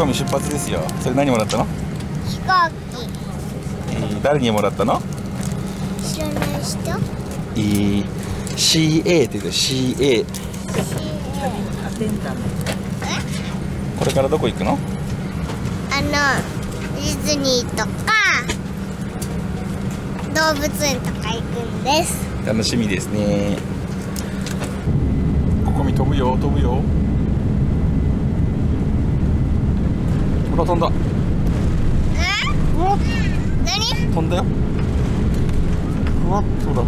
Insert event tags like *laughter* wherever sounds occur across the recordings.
こみ出発ですよ。それ何もらったの、飛行えー誰にもらったの？機知らない人？えー CA って言うと CA アテンダントこれからどこ行くの？あのディズニーとか動物園とか行くんです。楽しみですね。ここみ飛ぶよ飛ぶよほら飛んだ。飛んだよ。ふわっとだ。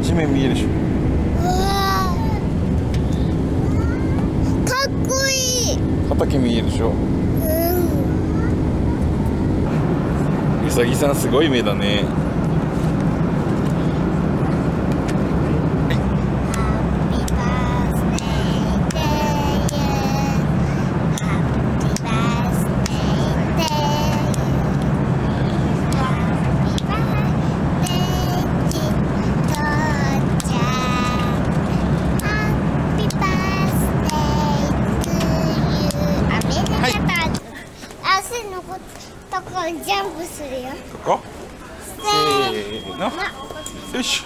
地面見えるでしょかっこいい。畑見えるでしょうん。うさぎさんすごい目だねとこジャンプするよ。ここ？せせーの。ーよし。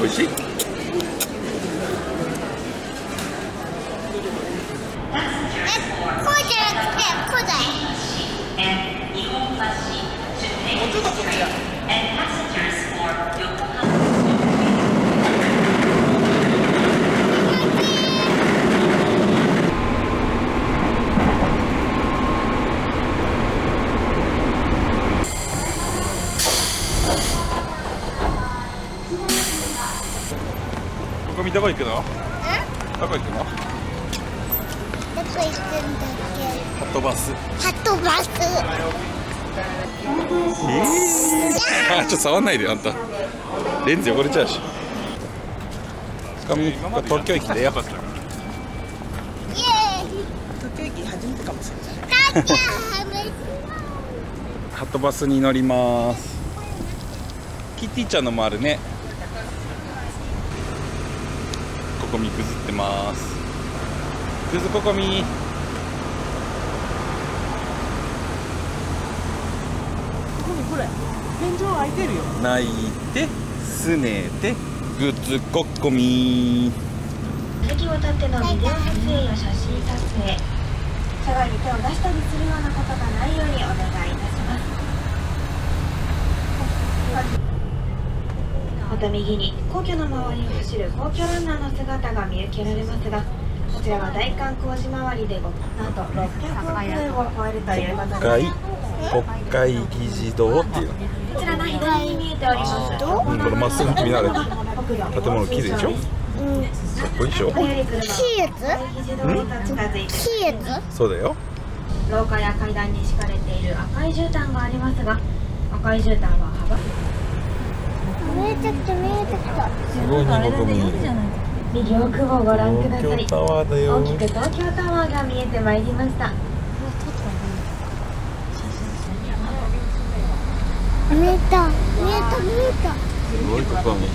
おいしい？こうじゃなくてこうだよ。ここみどこ行くのうんどこ行くの？どこ行くんだっハットバス。けハットバス。えー、あちょっと触んないであんた。レンズ汚れちゃうし。つかみ東京駅だよ。イエーイ。東京駅初めてかもしれない。ハットバスに乗ります。キティちゃんのもあるねここみぐずってます。ぐずここみ。ここにこれ。天井開いてるよ。泣いてすねてぐずここみ。席を立ってのビデオ撮影や写真撮影。車外に手を出したりするようなことがないようにお願いいたします。また右に皇居の周りを走る皇居ランナーの姿が見受けられますがこちらは大観工事周りでごなんと600億円を超えるということ国で国会議事堂っていう。のこちらの左に見えております。うんこれまっすぐ見ら国土建物綺麗でしょかうんっこいいでしょキーツ議事堂へと近づいてキーツそうだよ廊下や階段に敷かれている赤い絨毯がありますが赤い絨毯は幅見えてきた見えてきた。すごいねここみ右奥をご覧ください。東京タワーだよ大きく東京タワーが見えてまいりました。見えた見えた見えた。すごいここみ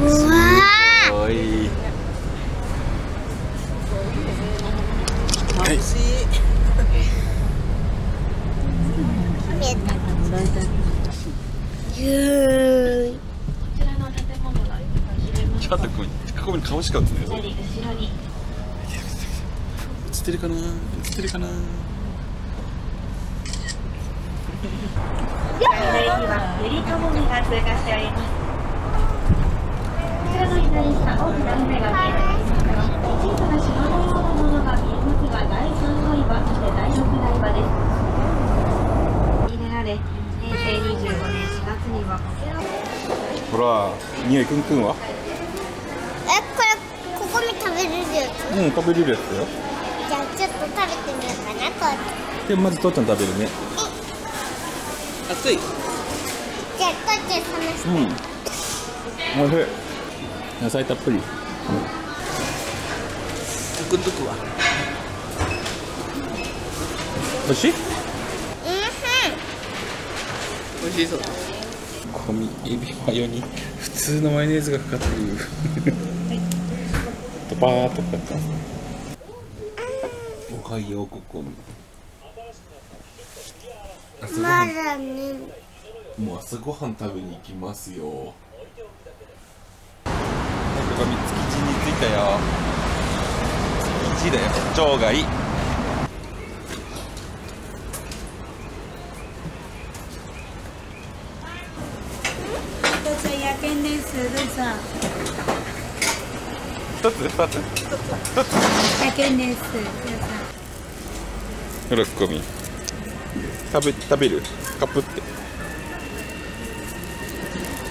うわすごい。はい。眩しい。ー見えた。ゆーい。こちらの建物が入れますちょっとここにここに顔しか映ってないぞ。左後ろに映ってるかな？映ってるかな？はゆりかもめが通過しておりますこちらの左下大きな船が見えますが小さな島のようなものが見えますが第3台場そして第6台場です入れられ平成25年4月にほら匂いくんくんは？えこれここに食べれるやつうん食べれるやつだよ。じゃあちょっと食べてみようかなこうでまず父ちゃん食べるね。熱い。じゃあこうやって冷ましうん。おいしい。野菜たっぷり。トゥクトゥクはおいしい？うん美味しそうここみエビマヨに普通のマヨネーズがかかってる。とパーッとかかってますおはようここまだね。もう朝ごはん食べに行きますよ。ここみ築地に着いたよ。築地だよ。町外どうぞ夜券です。どうぞ。一つ二つ夜券です。どうぞ。ほらここみ食べ食べる？カップって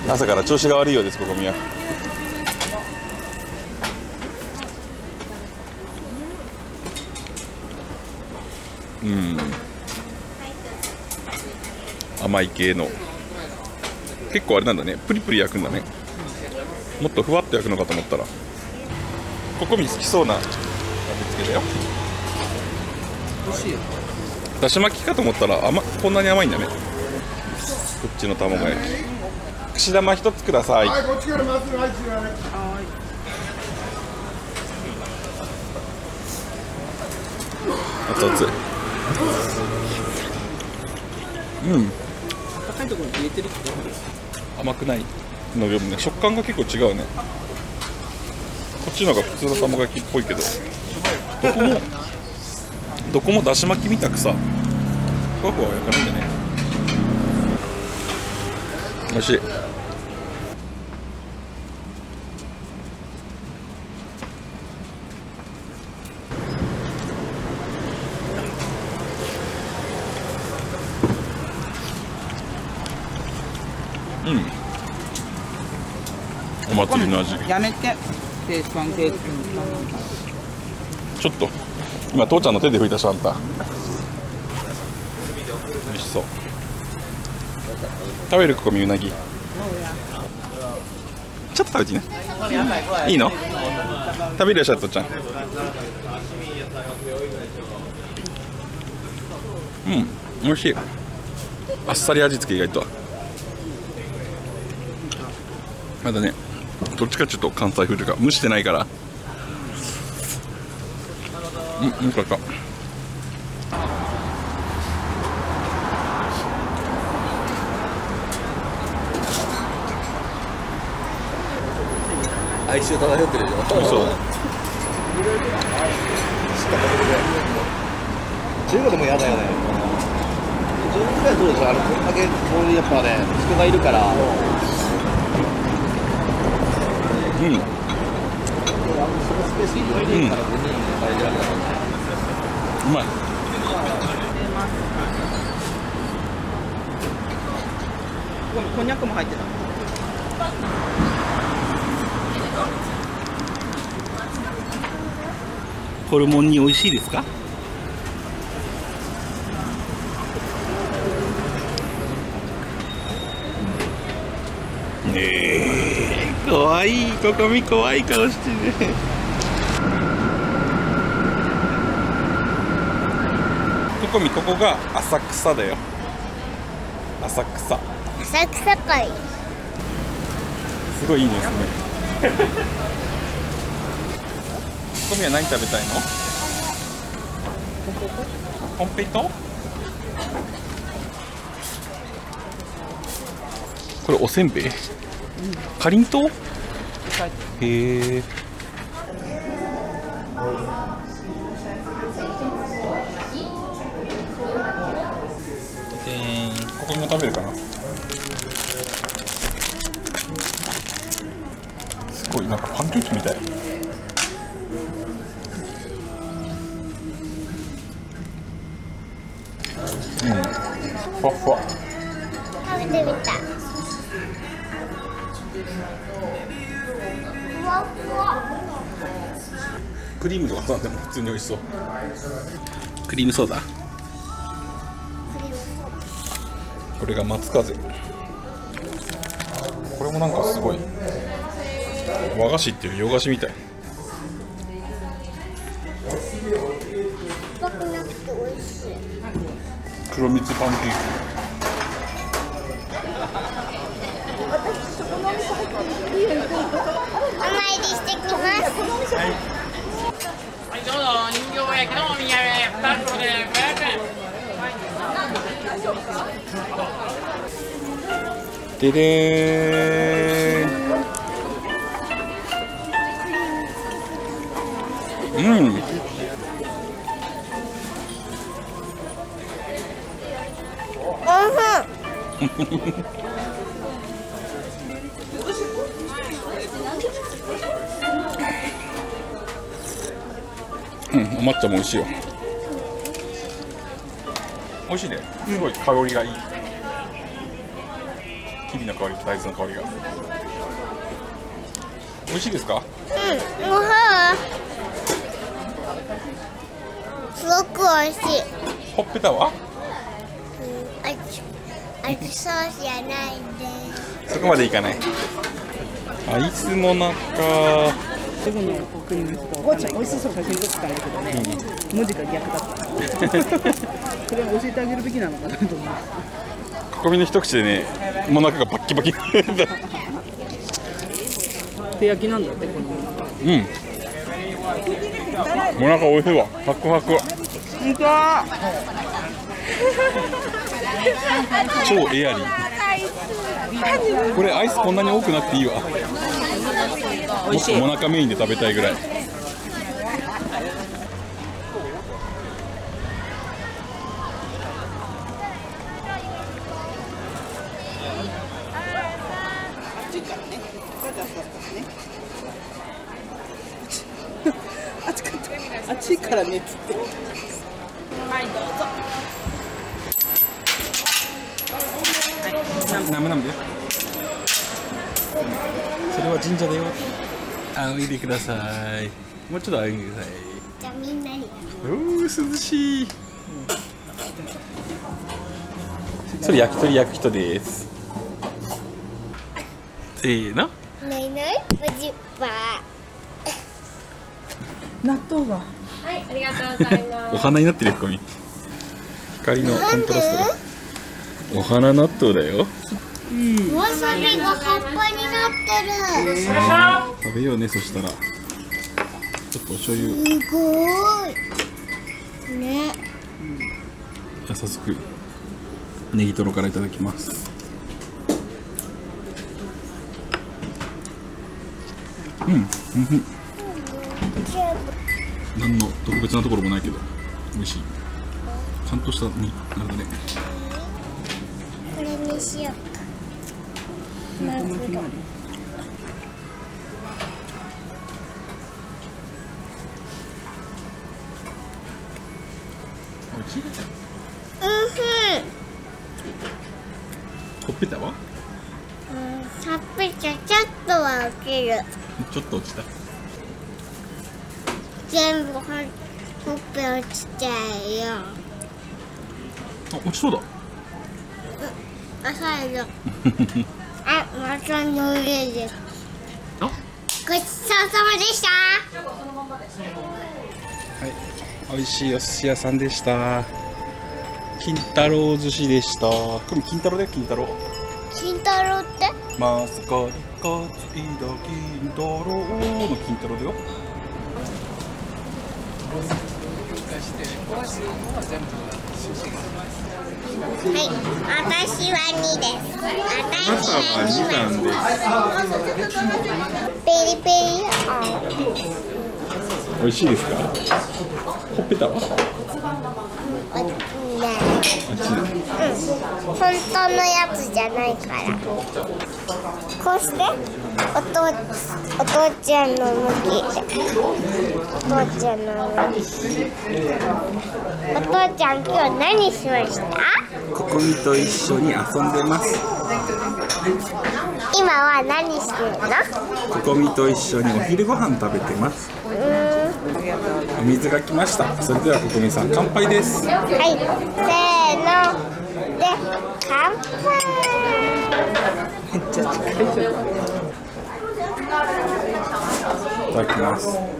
朝から調子が悪いようですここみはうん甘い系の結構あれなんだね。プリプリ焼くんだね。もっとふわっと焼くのかと思ったら。ここみ好きそうな。味付けだよ。美味しいよ。だし巻きかと思ったら甘こんなに甘いんだね。こっちの卵焼き。串玉一つください。は熱々。うん。高いところに入れてるけど甘くないのでもね食感が結構違うね。こっちのが普通の卵焼きっぽいけど。どこもどこもだし巻きみたくさ。ふわふわ焼かないんだね。美味しい。祭りの味やめて。ペースパンケーキ。ちょっと。今父ちゃんの手で拭いたしあんた美味しそう。食べるここみうなぎ。ちょっと食べていいね。いいの？食べるよシャットちゃん。うん美味しい。あっさり味付け意外と。まだねどっちかちょっと関西風というか蒸してないから。うん、よかった。哀愁漂ってるでしょそう。中国でも嫌だよね。中国ぐらいそうでしょあのこんだけこういうやっぱね人がいるからうん。うまい。こんにゃくも入ってたホルモンに美味しいですか？ねえ、可愛いここみ可愛い顔してね。ここみここが浅草だよ。浅草。浅草会すごいいいですね。コミは何食べたいの？コンペイト？これおせんべい？かりんとう？へえ。えー、ここも食べるかな？すごいなんかパンケーキみたい。うん、ふわふわ。食べてみたふわふわクリームとかさでも普通に美味しそう。クリームソーダ？これが松風。これもなんかすごい和菓子っていう洋菓子みたい。酸っぱくなくて美味しい黒蜜パンケーキ。ますはい、どうぞ、人形焼きのお土産、2袋で500円。ででーんうんうん、お *laughs* 抹茶も美味しいよ美味しいね。すごい香りがいい。日々の香りと大豆の香りが。美味しいですか？うん、もうはすごく美味しい。ほっぺたは？うん、あち、あちソースじゃないんで。そこまでいかない。アイスの中すぐの国の人、おばあちゃん、美味しそう。写真撮ってたんだけどね、文字が逆だった。それは教えてあげるべきなのかなと思う。国民の一口でねもう。中がバッキバキ手焼きなんだって、この。う。んもなか美味しいわサクサク本当。超エアリーこれアイスこんなに多くなくていいわもっともなかメインで食べたいぐらい暑かった。暑いからねっつって。ナムナムで？それは神社だよ。仰いでください。もうちょっと仰いでください。じゃあみんなに。おー涼しい。それ焼き鳥焼く人です。せーの。ないない、おじっぱ。納豆が。はい、ありがとうございます。お花になってるよここに。光のコントラストが。お花納豆だよわさびが葉っぱになってる。食べようねそしたら。ちょっとお醤油。すごい。ね。じゃあ早速ネギトロからいただきます。うんうん何の特別なところもないけど美味しい。ちゃんとしたになるだね。これにしようか。マグロ。美味しいうんほっぺたは？うん、さっぱりちゃちゃっとは起きる。ちょっと落ちた全部ほほっぺ落ちちゃうよ。あ落ちそうだあ、最 *laughs* 後。あ、またの上でごちそうさまでした。はい、美味しいお寿司屋さんでした。金太郎寿司でした。これ金太郎だよ、金太郎。金太郎って？マスカリカツイダ金太郎の金太郎だよ。はい、私は2です。私は2番です。ペリペリ美味しいですか？ほっぺたは。おねあっちだ。うん、本当のやつじゃないから。こうしてお父お父ちゃんの向き。お父ちゃんの向き。お父ちゃん今日何しました？ここみと一緒に遊んでます。今は何してるの？ここみと一緒にお昼ご飯食べてます。お水が来ました。それではここみさん乾杯です。いはい。せーの。で乾杯再看看。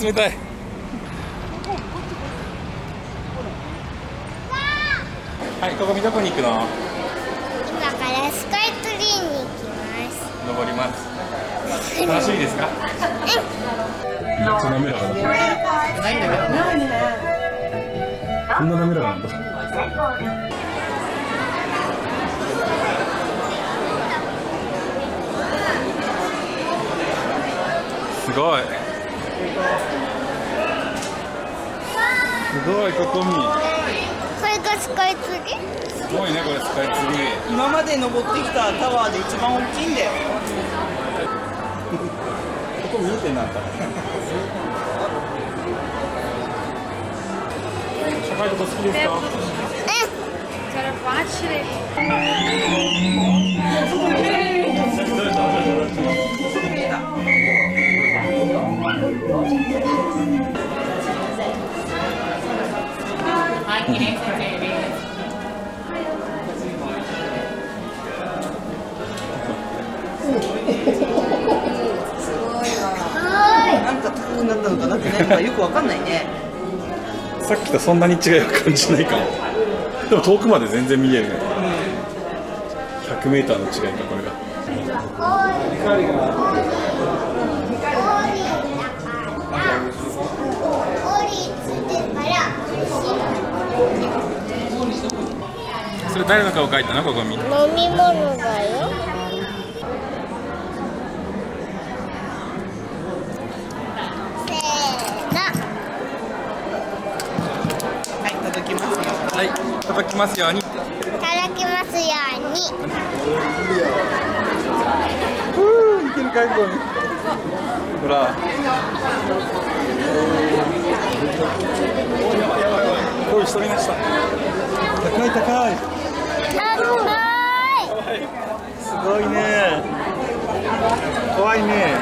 冷たい。はいここ見どこに行くの？今からスカイツリーに行きます。登ります。楽しみですか？めっちゃ滑らかだこんなな。んだすごいすごいここ見。これがスカイツリー？すごいねこれスカイツリー。今まで登ってきたタワーで一番大きいんだよ。*laughs* ここ見えてんなった。社会とか好きですか？*laughs* なんか高くなったのかな？ってないのかよくわかんないね。さっきとそんなに違いを感じないかも。でも遠くまで全然見えるね。100m の違いかこれが誰の顔描いたの？ここ見飲み物だよ。せーの。はい届きますよはい叩きますように。いただきますように。ふういけるかいここにほら恋しとりました。高い高いすごいね。怖いね。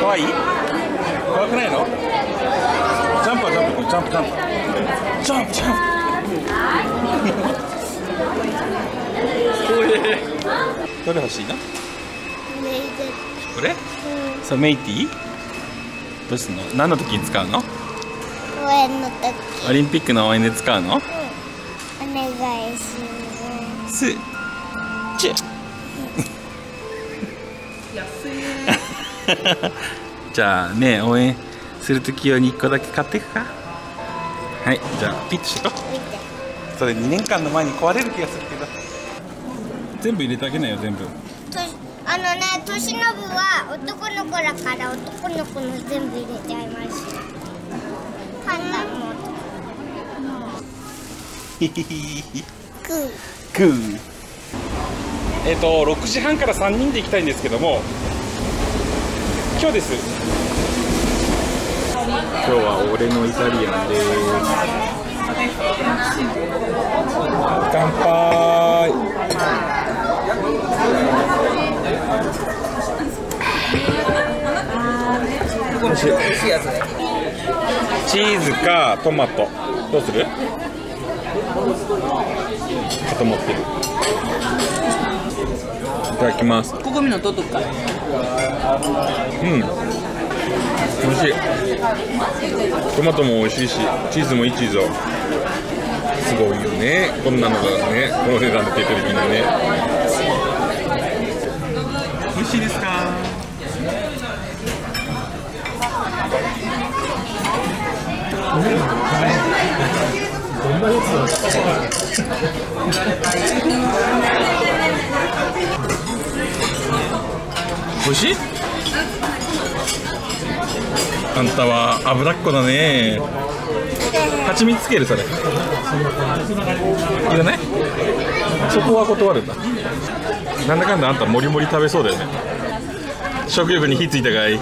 怖い？怖くないの？ジャンプはジャンプジャンプジャンプジャンプジャンプ怖いどれ欲しいのこれ？そうメイティどうすんの？何の時に使うの？応援の時。オリンピックの応援で使うの？お願いしますすチェじゃあね応援する時用に1個だけ買っていくか。はいじゃあピッとしとそれ2年間の前に壊れる気がするけど。全部入れてあげなよ全部。とあのね年信は男の子だから男の子の全部入れちゃいましたパンダも。ヒヒヒクー。グーえっ、と6時半から3人で行きたいんですけども今日です。今日は俺のイタリアンです。乾杯。チーズかトマト。どうする？かと思ってる。いただきます。ここ見のとっとくからうん。美味しい。トマトも美味しいしチーズもいいチーズを。すごいよね。こんなのがねこの値段で出てるみんなね。美味しいですか？*laughs* 美味しい？あんたは脂っこだね。蜂蜜つけるそれいらないそこは断るんだ。なんだかんだあんたもりもり食べそうだよね。食欲に火ついたかい。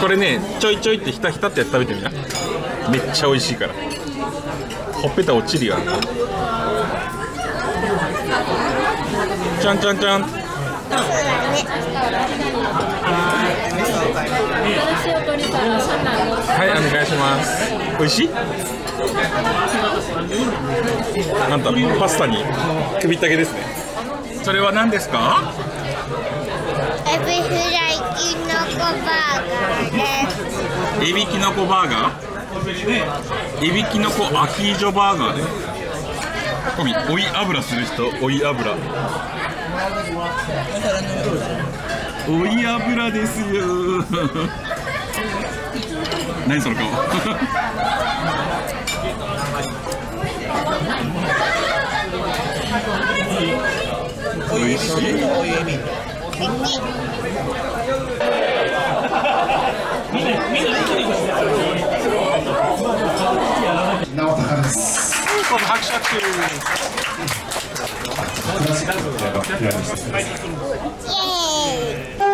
これねちょいちょいってひたひたってやって食べてみな。めっちゃ美味しいから。ほっぺた落ちるよあんたちゃんちゃんちゃん。はい、お願いします。美味しい？なんだ、パスタに？首ったけですね。それは何ですか？エビフライキノコバーガーです。エビキノコバーガー？エビキノコアヒージョバーガーです。コみ追い油する人追い油。追い油ですよ。*laughs* 何その顔。*laughs* おいしい。コブ拍手拍手。イエーイ。